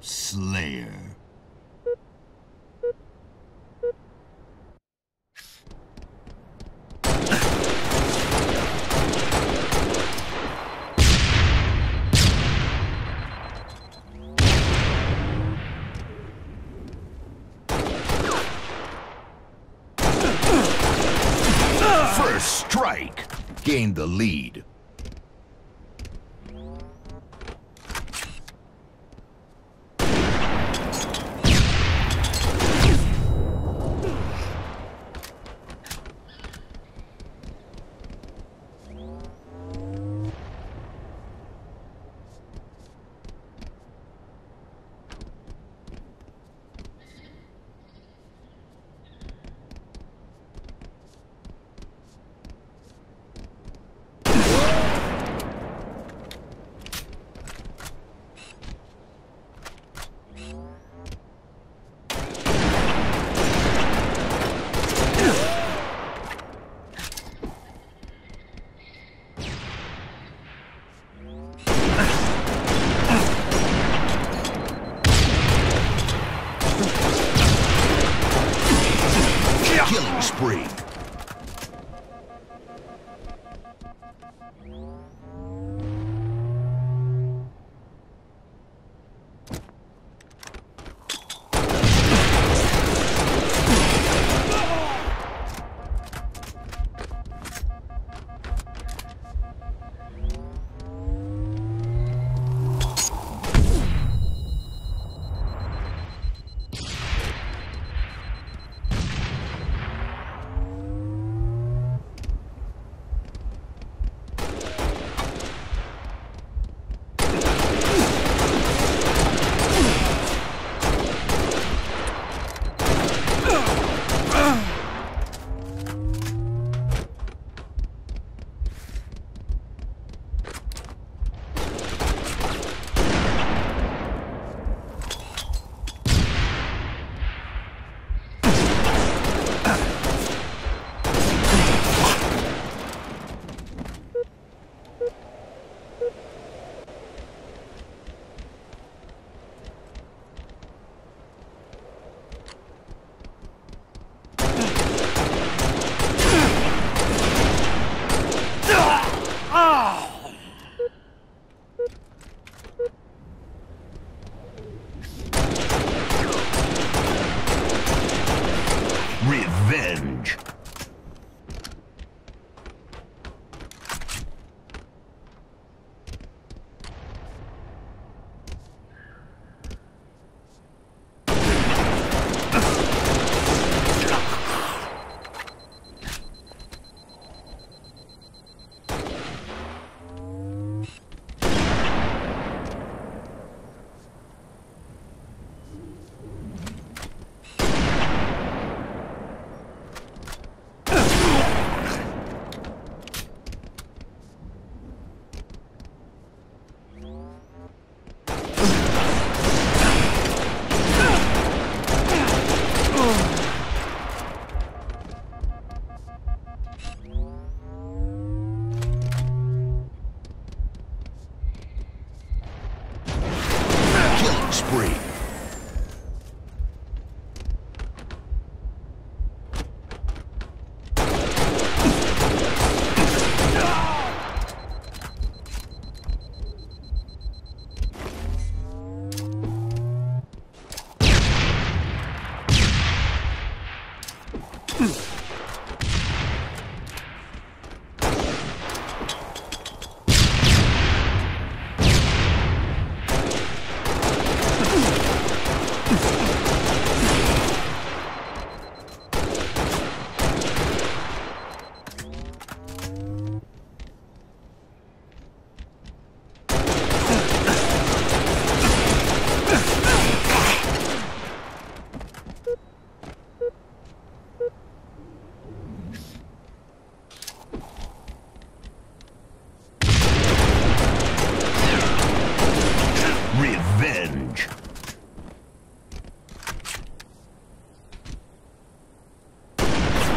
Slayer. First strike. Gained the lead. Spree.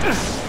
Ugh.